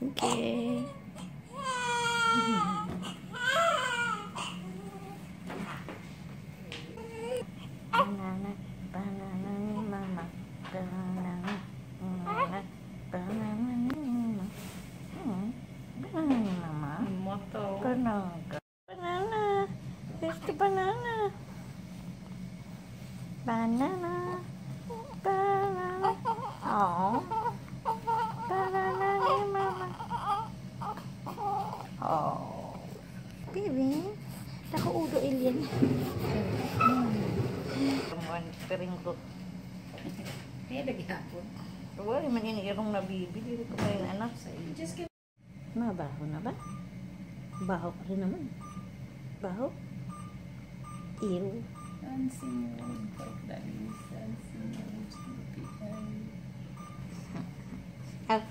Okay. Banana, banana mama. Banana, banana, banana banana mama. Banana. The banana. Banana. Banana. Oh. Oh. Baby. Naku udo alien. Temuan kering ko. Ini lagi hapon. Wala man ini irong nabibili ko kayo anak sa iyo. Just give Mabaho na ba? Baho ka rin naman. Baho? Ew. dancing road, that is dancing road, eye. Ah,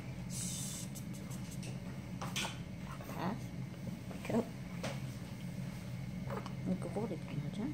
玻璃瓶里装。